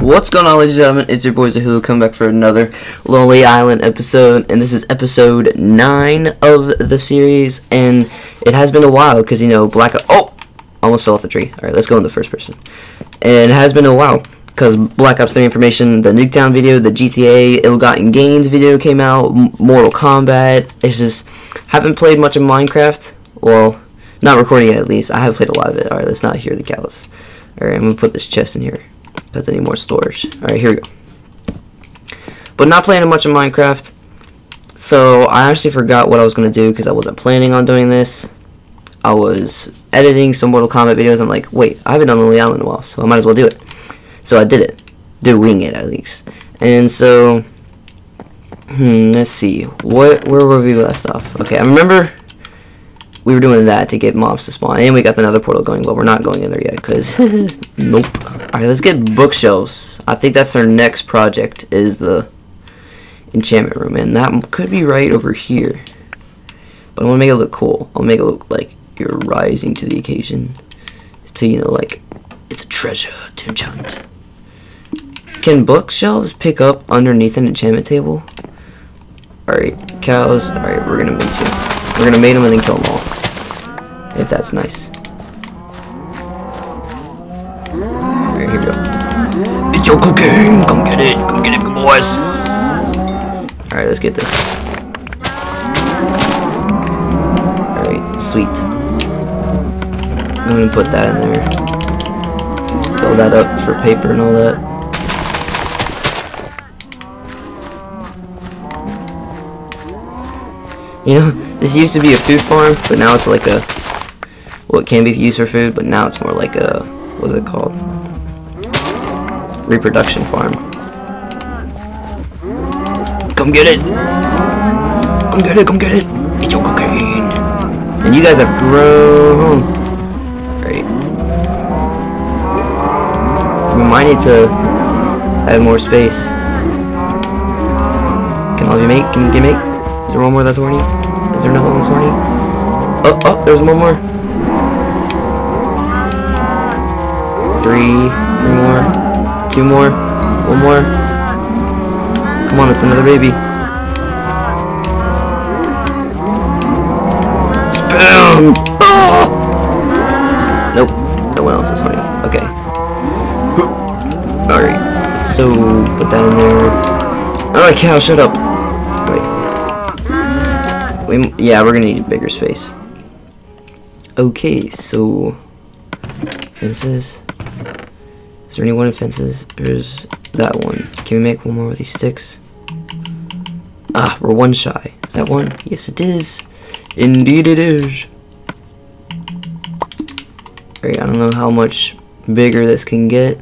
What's going on, ladies and gentlemen? It's your boy Zhullu coming back for another Lonely Island episode, and this is episode 9 of the series, and it has been a while, because, you know, Black Oh! Almost fell off the tree. Alright, let's go in the first person. And it has been a while, because Black Ops 3 information, the Nuketown video, the GTA Ill-Gotten Gains video came out, Mortal Kombat, it's just, haven't played much of Minecraft, well, not recording it at least, I have played a lot of it. Alright, let's not hear the callous. Alright, I'm to put this chest in here. That's any more storage. Alright, here we go. But not playing much of Minecraft. So I actually forgot what I was to do because I wasn't planning on doing this. I was editing some Mortal Kombat videos. I'm like, wait, I haven't done Lonely Island in a while, so I might as well do it. So I did it. Doing it, at least. And so, hmm, let's see. What, where were we last off? Okay, I remember we were doing that to get mobs to spawn. And we got another portal going, but we're not going in there yet, because, nope. Alright, let's get bookshelves. I think that's our next project, is the enchantment room. And that could be right over here. But I want to make it look cool. I'll make it look like you're rising to the occasion. To, you know, like, it's a treasure to enchant. Can bookshelves pick up underneath an enchantment table? Alright, cows. Alright, we're gonna mate them. We're gonna mate them and then kill them all if that's nice. Alright, here we go. It's your cooking! Come get it! Come get it, good boys! Alright, let's get this. Alright, sweet. I'm gonna put that in there. Build that up for paper and all that. You know, this used to be a food farm, but now it's like a what can be used for food, but now it's more like a, what's it called? Reproduction farm. Come get it! Come get it, come get it! It's your cocaine! And you guys have grown! Right. We might need to add more space. Can all of you make? Can you get make? Is there one more that's horny? Is there another one that's horny? Oh, oh, there's one more. Three, three more, two more, one more. Come on, it's another baby. Spam! Oh! Nope, no one else is funny. Okay. Alright, so put that in there. Alright, cow, shut up. Wait. We, yeah, we're gonna need bigger space. Okay, so fences there any wooden fences? There's that one. Can we make one more with these sticks? Ah, we're one shy. Is that one? Yes, it is. Indeed it is. Alright, I don't know how much bigger this can get.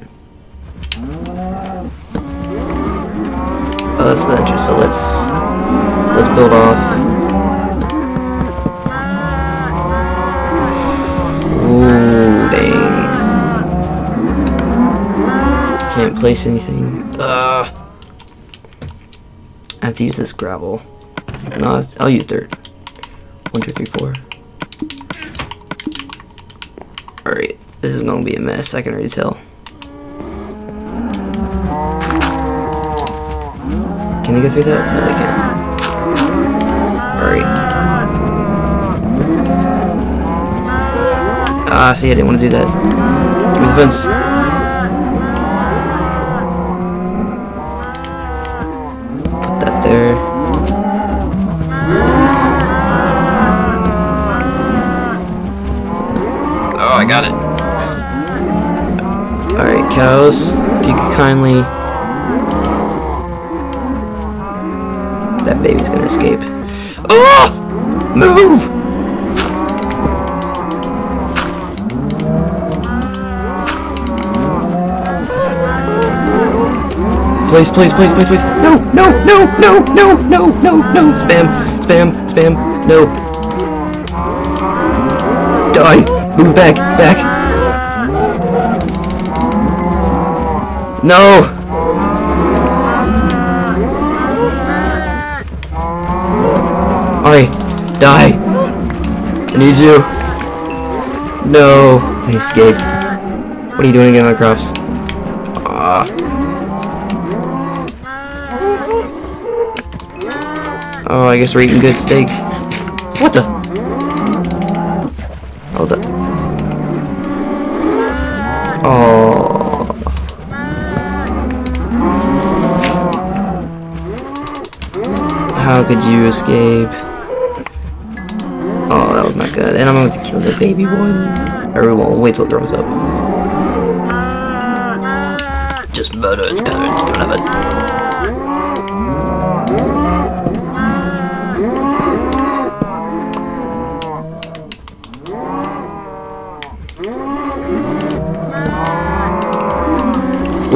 Oh, that's the entrance, so let's let's build off. Can't place anything. Uh, I have to use this gravel. No, I'll use dirt. One, two, three, four. Alright, this is gonna be a mess, I can already tell. Can they go through that? No, I can't. Alright. Ah, see, I didn't want to do that. Give me the fence. Oh, got it. Alright, cows, if you could kindly... That baby's gonna escape. Oh! Move! Please, please, please, please, please. No, no, no, no, no, no, no, no. Spam, spam, spam, no. Die. Move back, back. No. Alright, die. I need you. No, I escaped. What are you doing again, on the crops? Ah. Oh, I guess we're eating good steak. What the? Oh, the. Oh. How could you escape? Oh, that was not good. And I'm going to kill the baby one. Everyone, wait till it grows up. Just murder its parents in front of it.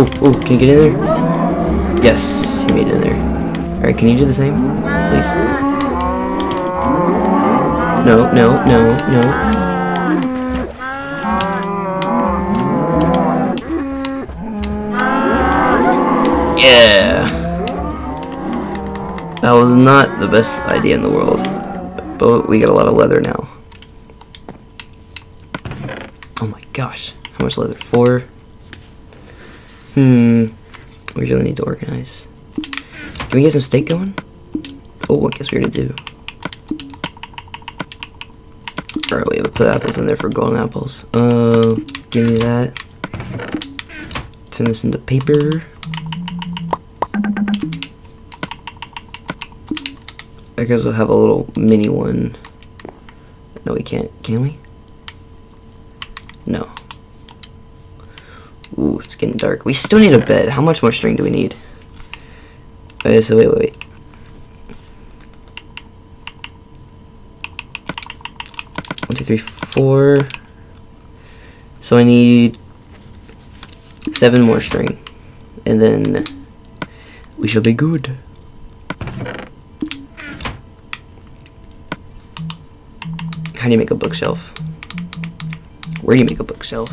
Oh, oh, can you get in there? Yes, he made it in there. Alright, can you do the same? Please. No, no, no, no. Yeah. That was not the best idea in the world. But we got a lot of leather now. Oh my gosh. How much leather? Four? Hmm. We really need to organize. Can we get some steak going? Oh, I guess we already do. Alright, we have to put apples in there for golden apples. Uh, give me that. Turn this into paper. I guess we'll have a little mini one. No, we can't. Can we? No. Ooh, it's getting dark. We still need a bed. How much more string do we need? Oh, okay, so wait, wait, wait. One, two, three, four. So I need seven more string. And then we shall be good. How do you make a bookshelf? Where do you make a bookshelf?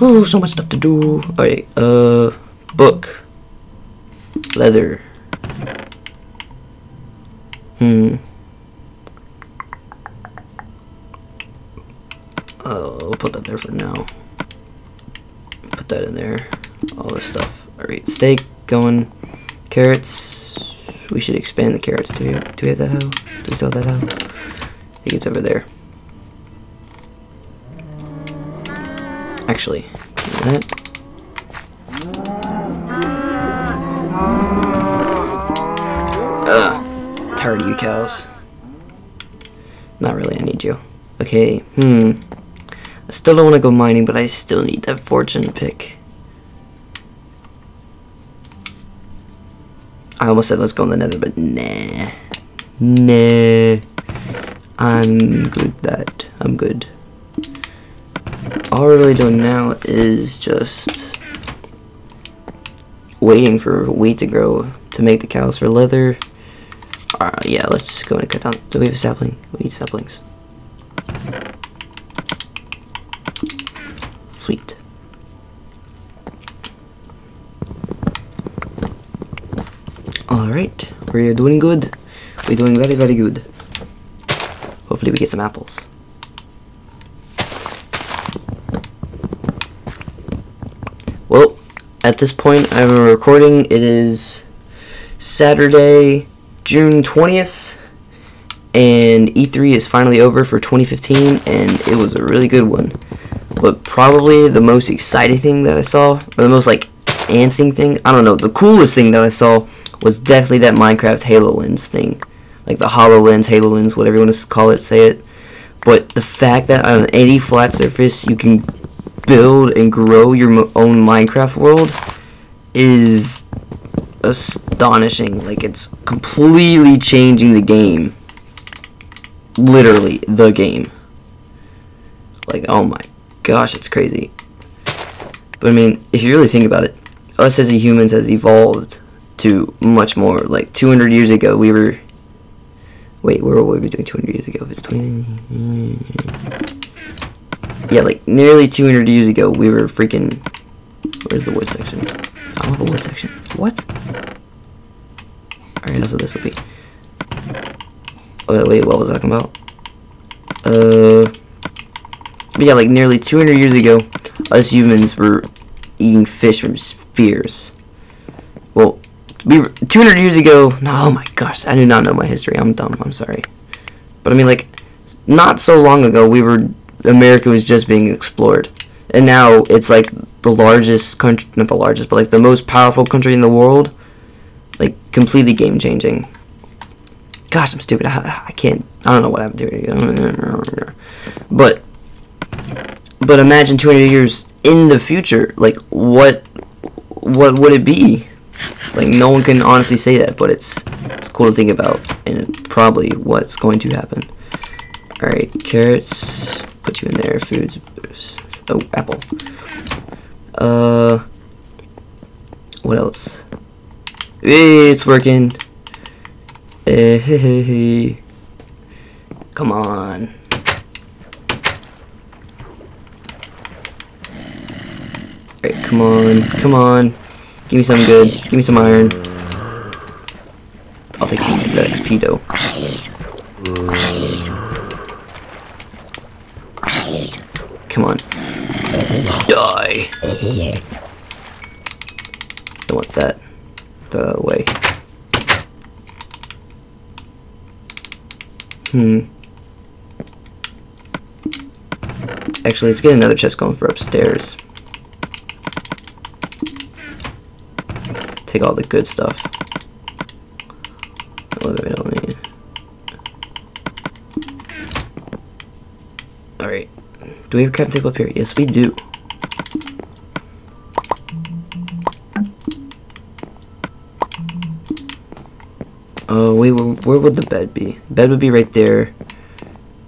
Oh, so much stuff to do. Alright, uh, book. Leather. Hmm. Oh, we'll put that there for now. Put that in there. All this stuff. Alright, steak going. Carrots. We should expand the carrots. Do we, do we have that hoe? Do we have that hoe? I think it's over there. Actually. Ugh. Tired of you cows. Not really, I need you. Okay, hmm. I still don't want to go mining, but I still need that fortune pick. I almost said let's go in the nether, but nah. Nah. I'm good that. I'm good. All we're really doing now is just waiting for wheat to grow to make the cows for leather. Uh, yeah, let's go and cut down. Do we have a sapling? We need saplings. Sweet. Alright, we're doing good. We're doing very, very good. Hopefully we get some apples. Well, at this point I'm recording. It is Saturday, June 20th, and E3 is finally over for 2015, and it was a really good one. But probably the most exciting thing that I saw, or the most like antsing thing, I don't know, the coolest thing that I saw was definitely that Minecraft Halo Lens thing. Like the HoloLens, Halo Lens, whatever you want to call it, say it. But the fact that on any flat surface you can build and grow your own Minecraft world is astonishing. Like it's completely changing the game. Literally the game. Like oh my gosh, it's crazy. But I mean, if you really think about it, us as humans has evolved to much more. Like 200 years ago, we were. Wait, where were we doing 200 years ago? If it's 20. Yeah, like nearly 200 years ago, we were freaking. Where's the wood section? I don't have a wood section. What? Alright, that's what this will be. Oh, wait, what was I talking about? Uh. Yeah, like nearly 200 years ago, us humans were eating fish from spears. Well, we were, 200 years ago. No, oh my gosh, I do not know my history. I'm dumb. I'm sorry. But I mean, like, not so long ago, we were America was just being explored, and now it's like the largest country, not the largest, but like the most powerful country in the world. Like completely game changing. Gosh, I'm stupid. I, I can't. I don't know what I'm doing. But but imagine 200 years in the future. Like what what would it be? Like no one can honestly say that, but it's it's cool to think about, and probably what's going to happen. All right, carrots. Put you in there. Foods. Oh, apple. Uh, what else? It's working. Hey, Come on. Alright, come on, come on. Give me some good. Give me some iron. I'll take some the XP though. Come on. Die. Don't want that. Throw that away. Hmm. Actually, let's get another chest going for upstairs. Take all the good stuff. Oh, we don't Do we have a crafting table up here? Yes, we do. Oh, wait, where, where would the bed be? Bed would be right there.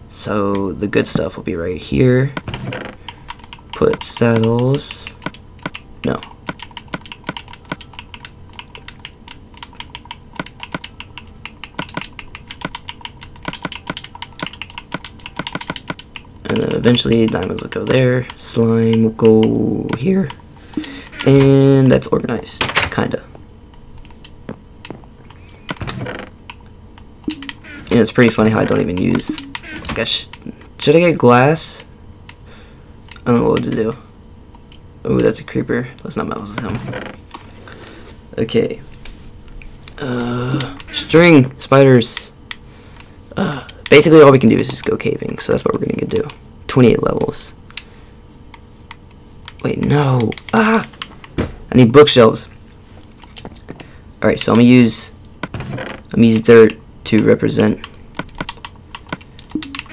So the good stuff will be right here. Put saddles. No. Then eventually diamonds will go there. Slime will go here. And that's organized, kinda. You know, it's pretty funny how I don't even use. I guess should I get glass? I don't know what to do. Oh, that's a creeper. Let's not mess with him. Okay. Uh, string spiders. Uh, basically, all we can do is just go caving. So that's what we're gonna do. 28 levels. Wait, no. Ah! I need bookshelves. Alright, so I'm gonna use I'm gonna use dirt to represent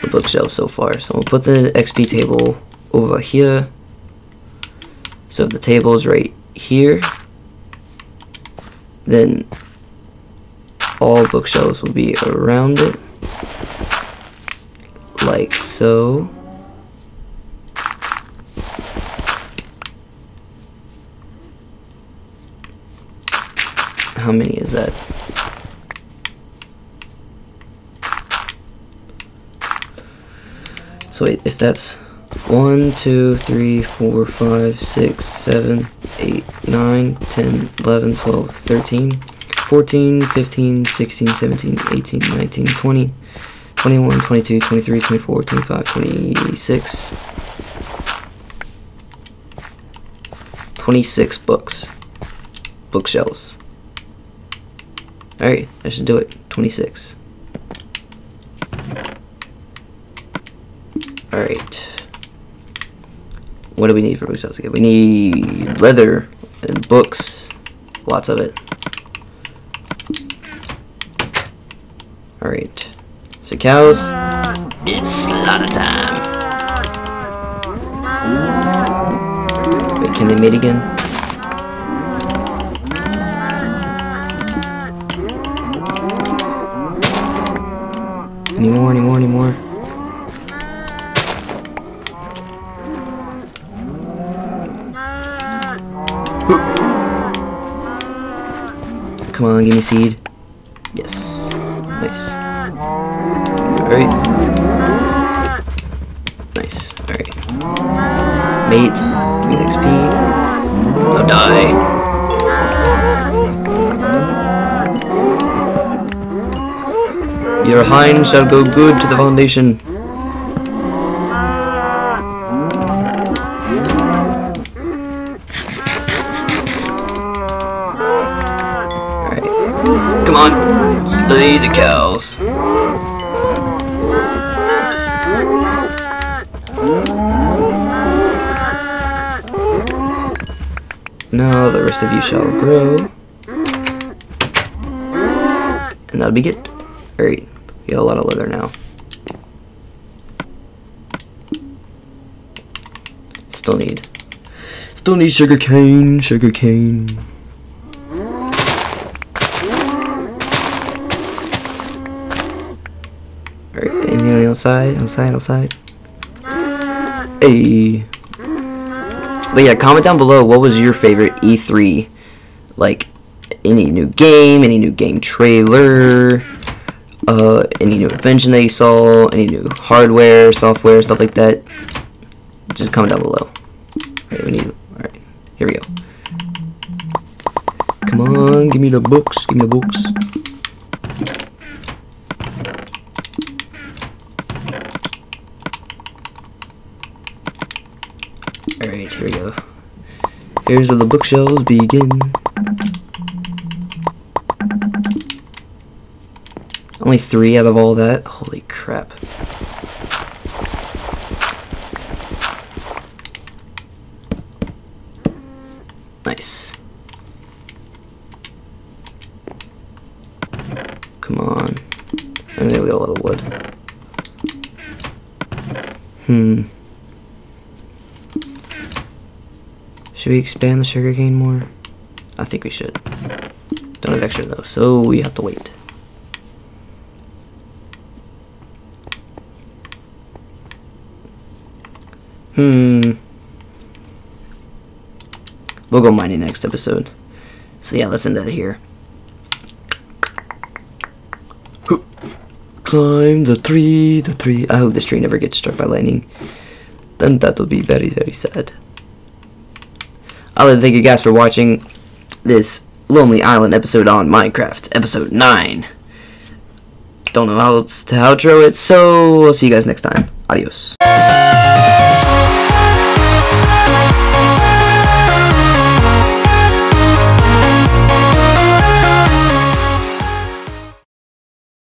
the bookshelf so far. So we'll put the XP table over here. So if the table is right here, then all bookshelves will be around it, like so. How many is that? So wait, if that's 1, 2, 3, 4, 5, 6, 7, 8, 9, 10, 11, 12, 13, 14, 15, 16, 17, 18, 19, 20, 21, 22, 23, 24, 25, 26, 26 books. Bookshelves. Alright, I should do it. 26. Alright. What do we need for bookshelves again? We need leather and books. Lots of it. Alright. So cows, it's slaughter time. Wait, can they mate again? Come on, give me seed. Yes. Nice. Alright. Nice. Alright. Mate, give me the XP. No, die. Your hind shall go good to the foundation. Rest of you shall grow. And that'll be it. Alright, we got a lot of leather now. Still need. Still need sugar cane, sugar cane. Alright, anything outside, outside, outside. Hey. But yeah, comment down below what was your favorite E3 like any new game, any new game trailer, uh, any new invention that you saw, any new hardware, software, stuff like that. Just comment down below. Alright, we need alright. Here we go. Come on, give me the books, give me the books. Alright, here we go. Here's where the bookshelves begin. Only three out of all that? Holy crap. Nice. Come on. I think we got a lot of wood. Hmm. Should we expand the sugarcane more? I think we should. Don't have extra though, so we have to wait. Hmm. We'll go mining next episode. So yeah, let's end that here. Climb the tree, the tree. I hope this tree never gets struck by lightning. Then that will be very, very sad. I'd like to thank you guys for watching this Lonely Island episode on Minecraft, episode 9. Don't know how else to outro it, so I'll see you guys next time. Adios.